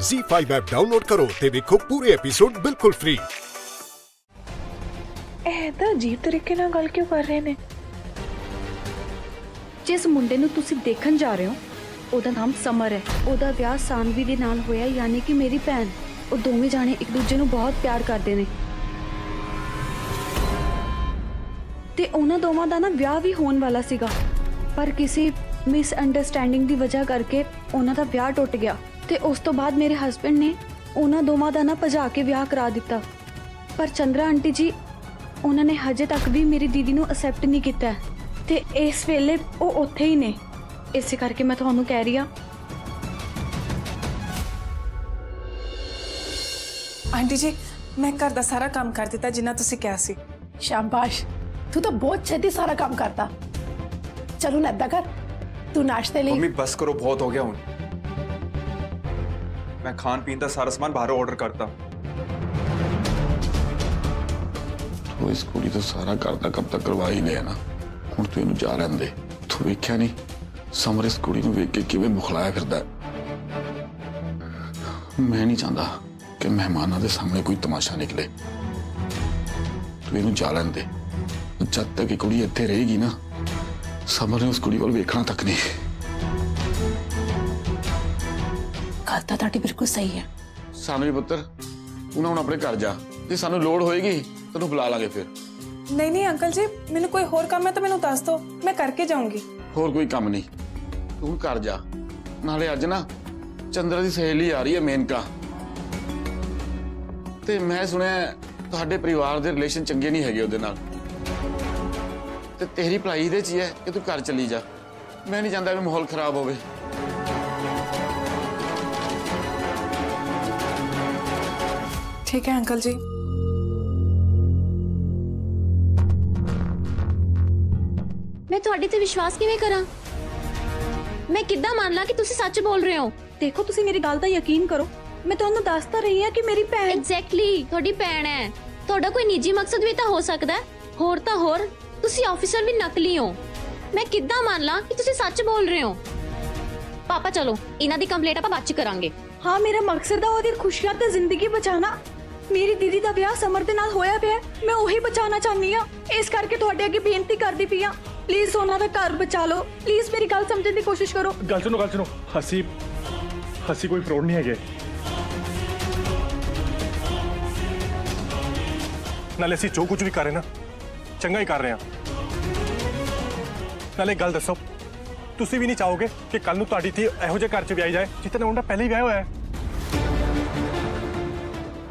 Z5 app download ਕਰੋ ਤੇ ਵੇਖੋ ਪੂਰੇ ਐਪੀਸੋਡ ਬਿਲਕੁਲ ਫ੍ਰੀ ਇਹ ਤਾਂ ਅਜੀਬ ਤਰੀਕੇ ਨਾਲ ਗੱਲ ਕਿਉਂ ਕਰ ਰਹੇ ਨੇ ਜਿਸ ਮੁੰਡੇ ਨੂੰ ਤੁਸੀਂ ਦੇਖਣ ਜਾ ਰਹੇ ਹੋ ਉਹਦਾ ਨਾਮ ਸਮਰ ਹੈ ਉਹਦਾ ਵਿਆਹ ਸਾਨਵੀ ਦੇ ਨਾਲ ਹੋਇਆ ਯਾਨੀ ਕਿ ਮੇਰੀ ਭੈਣ ਉਹ ਦੋਵੇਂ ਜਾਣੇ ਇੱਕ ਦੂਜੇ ਨੂੰ ਬਹੁਤ ਪਿਆਰ ਕਰਦੇ ਨੇ ਤੇ ਉਹਨਾਂ ਦੋਵਾਂ ਦਾ ਨਾ ਵਿਆਹ ਵੀ ਹੋਣ ਵਾਲਾ ਸੀਗਾ ਪਰ ਕਿਸੇ ਮਿਸ ਅੰਡਰਸਟੈਂਡਿੰਗ ਦੀ ਵਜ੍ਹਾ ਕਰਕੇ ਉਹਨਾਂ ਦਾ ਵਿਆਹ ਟੁੱਟ ਗਿਆ ਤੇ ਉਸ ਤੋਂ ਬਾਅਦ ਮੇਰੇ ਹਸਬੰਡ ਨੇ ਉਹਨਾਂ ਦੋਵਾਂ ਦਾ ਨਾ ਭਜਾ ਕੇ ਵਿਆਹ ਕਰਾ ਦਿੱਤਾ ਪਰ ਚੰਦਰਾ ਆਂਟੀ ਜੀ ਉਹਨਾਂ ਨੇ ਹਜੇ ਤੱਕ ਵੀ ਮੇਰੀ ਦੀਦੀ ਨੂੰ ਅਸੈਪਟ ਨਹੀਂ ਕੀਤਾ ਹੈ ਤੇ ਇਸ ਵੇਲੇ ਉਹ ਉੱਥੇ ਹੀ ਨੇ ਇਸੇ ਕਰਕੇ ਮੈਂ ਤੁਹਾਨੂੰ ਕਹਿ ਰਹੀ ਆ ਆਂਟੀ ਜੀ ਮੈਂ ਘਰ ਦਾ ਸਾਰਾ ਕੰਮ ਕਰ ਦਿੱਤਾ ਜਿੰਨਾ ਤੁਸੀਂ ਕਿਹਾ ਸੀ ਸ਼ਾਬਾਸ਼ ਤੂੰ ਤਾਂ ਬਹੁਤ ਛੇਤੀ ਸਾਰਾ ਕੰਮ ਕਰਤਾ ਚਲੋ ਨਾ ਏਦਾਂ ਕਰ ਤੂੰ ਨਾਸ਼ਤੇ ਲਈ ਮੰਮੀ ਬਸ ਕਰੋ ਬਹੁਤ ਹੋ ਗਿਆ ਹੁਣ ਮੈਂ ਖਾਣ ਪੀਣ ਦਾ ਸਾਰਾ ਸਮਾਨ ਬਾਹਰੋਂ ਆਰਡਰ ਕਰਤਾ ਤੂੰ ਇਸ ਕੁੜੀ ਤੋਂ ਸਾਰਾ ਕਰਦਾ ਕਬ ਤੱਕ ਕਰਵਾ ਹੀ ਲਿਆ ਨਾ ਹੁਣ ਤੂੰ ਇਹਨੂੰ ਜਾ ਲੈਣ ਦੇ ਤੂੰ ਵੇਖਿਆ ਨਹੀਂ ਸਮਰ ਇਸ ਕੁੜੀ ਨੂੰ ਵੇਖ ਕੇ ਕਿਵੇਂ ਬੁਖਲਾਇਆ ਫਿਰਦਾ ਹੈ। ਮੈਂ ਨਹੀਂ ਚਾਹੁੰਦਾ ਕਿ ਮਹਿਮਾਨਾਂ ਦੇ ਸਾਹਮਣੇ ਕੋਈ ਤਮਾਸ਼ਾ ਨਿਕਲੇ ਤੂੰ ਇਹਨੂੰ ਜਾ ਲੈਣ ਦੇ ਜਦ ਤੱਕ ਇਹ ਕੁੜੀ ਇੱਥੇ ਰਹੇਗੀ ਨਾ ਸਮਰ ਨੇ ਉਸ ਕੁੜੀ ਵੱਲ ਵੇਖਣਾ ਤੱਕ ਨਹੀਂ ਗੱਲ ਤਾਂ ਤੁਹਾਡੀ ਬਿਲਕੁਲ ਸਹੀ ਹੈ ਸਾਨੂੰ ਵੀ ਪੁੱਤਰ ਤੂੰ ਨਾ ਹੁਣ ਆਪਣੇ ਘਰ ਜਾ ਜੇ ਸਾਨੂੰ ਲੋੜ ਹੋਏਗੀ ਤੈਨੂੰ ਬੁਲਾ ਲਾਂਗੇ ਫਿਰ ਨਹੀਂ ਨਹੀਂ ਅੰਕਲ ਜੀ ਮੈਨੂੰ ਕੋਈ ਹੋਰ ਕੰਮ ਹੈ ਤਾਂ ਮੈਨੂੰ ਦੱਸ ਦਿਓ ਮੈਂ ਕਰਕੇ ਜਾਊਂਗੀ ਹੋਰ ਕੋਈ ਕੰਮ ਨਹੀਂ ਤੂੰ ਘਰ ਜਾ ਨਾਲੇ ਅੱਜ ਨਾ ਚੰਦਰਾ ਦੀ ਸਹੇਲੀ ਆ ਰਹੀ ਹੈ ਮੇਨਕਾ ਤੇ ਮੈਂ ਸੁਣਿਆ ਤੁਹਾਡੇ ਪਰਿਵਾਰ ਦੇ ਰਿਲੇਸ਼ਨ ਚੰਗੇ ਨਹੀਂ ਹੈਗੇ ਉਹਦੇ ਨਾਲ ਤੇ ਤੇਰੀ ਭਲਾਈ ਇਹਦੇ 'ਚ ਹੀ ਹੈ ਕਿ ਤੂੰ ਘਰ ਚਲੀ ਜਾ ਮੈਂ ਨਹੀਂ ਚਾਹੁੰਦਾ ਵੀ ਮਾਹੌਲ ਖਰਾਬ ਹੋਵੇ ਠੀਕ ਹੈ ਅੰਕਲ ਜੀ ਮੈਂ ਤੁਹਾਡੇ ਤੇ ਵਿਸ਼ਵਾਸ ਕਿਵੇਂ ਕਰਾਂ ਮੈਂ ਕਿੱਦਾਂ ਮੰਨ ਲਾਂ ਕਿ ਤੁਸੀਂ ਸੱਚ ਬੋਲ ਰਹੇ ਹੋ ਦੇਖੋ ਤੁਸੀਂ ਮੇਰੀ ਗੱਲ ਦਾ ਯਕੀਨ ਕਰੋ ਮੈਂ ਤੁਹਾਨੂੰ ਦੱਸ ਤਾਂ ਰਹੀ ਹਾਂ ਕਿ ਮੇਰੀ ਭੈਣ ਐਗਜ਼ੈਕਟਲੀ ਤੁਹਾਡੀ ਭੈਣ ਹੈ ਤੁਹਾਡਾ ਕੋਈ ਨਿੱਜੀ ਮਕਸਦ ਵੀ ਤਾਂ ਹੋ ਸਕਦਾ ਹੈ ਹੋਰ ਤਾਂ ਹੋਰ ਤੁਸੀਂ ਆਫੀਸਰ ਵੀ ਨਕਲੀ ਹੋ ਮੈਂ ਕਿੱਦਾਂ ਮੰਨ ਲਾਂ ਕਿ ਤੁਸੀਂ ਸੱਚ ਬੋਲ ਰਹੇ ਹੋ ਪਾਪਾ ਚਲੋ ਇਹਨਾਂ ਦੀ ਕੰਪਲੇਂਟ ਆਪਾਂ ਬਾਅਦ ਚ ਕਰਾਂਗੇ ਹਾਂ ਮੇਰਾ ਮਕਸਦ ਆ ਉਹਦੀ ਖੁਸ਼ੀਆਂ ਤੇ ਜ਼ਿੰਦਗੀ ਬਚਾਉਣਾ ਮੇਰੀ ਦੀਦੀ ਦਾ ਵਿਆਹ ਸਮਰ ਦੇ ਨਾਲ ਹੋਇਆ ਪਿਆ ਹੈ। ਮੈਂ ਉਹੀ ਬਚਾਉਣਾ ਚਾਹੁੰਦੀ ਆ ਇਸ ਕਰਕੇ ਤੁਹਾਡੇ ਅੱਗੇ ਬੇਨਤੀ ਕਰਦੀ ਪਈ ਆ ਪਲੀਜ਼ ਉਹਨਾਂ ਦਾ ਘਰ ਬਚਾ ਲਓ ਪਲੀਜ਼ ਮੇਰੀ ਗੱਲ ਸਮਝਣ ਦੀ ਕੋਸ਼ਿਸ਼ ਕਰੋ ਗੱਲ ਸੁਣੋ ਗੱਲ ਸੁਣੋ ਅਸੀਂ ਅਸੀਂ ਕੋਈ ਫਰੋਡ ਨਹੀਂ ਹੈਗੇ ਨਾਲੇ ਅਸੀਂ ਜੋ ਕੁਝ ਵੀ ਕਰ ਰਹੇ ਨਾ ਚੰਗਾ ਹੀ ਕਰ ਰਹੇ ਹਾਂ ਨਾਲੇ ਇੱਕ ਗੱਲ ਦੱਸੋ ਤੁਸੀਂ ਵੀ ਨਹੀਂ ਚਾਹੋਗੇ ਕਿ ਕੱਲ ਨੂੰ ਤੁਹਾਡੀ ਧੀ ਇਹੋ ਜਿਹੇ ਘਰ 'ਚ ਵਿਆਹੀ ਜਾਏ ਜਿੱਥੇ ਨਾ ਮੁੰਡਾ ਪਹਿਲੇ ਹੀ ਵਿਆਹ ਹੋਇਆ ਹੈ